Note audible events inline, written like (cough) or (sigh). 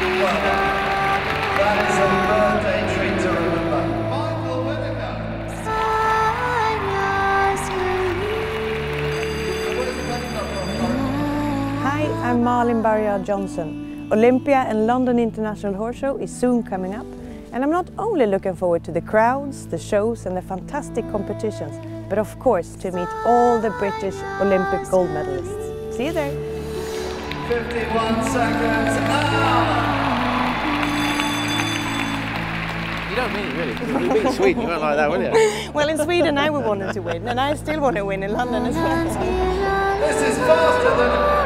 I'm Malin Baryard-Johnsson. Olympia and London International Horse Show is soon coming up, and I'm not only looking forward to the crowds, the shows, and the fantastic competitions, but of course to meet all the British Olympic gold medalists. See you there! 51 seconds don't mean it really. You've been Sweden, you won't like that, will you? (laughs) Well, in Sweden I wanted to win, and I still want to win in London as well. This is faster than a tornado.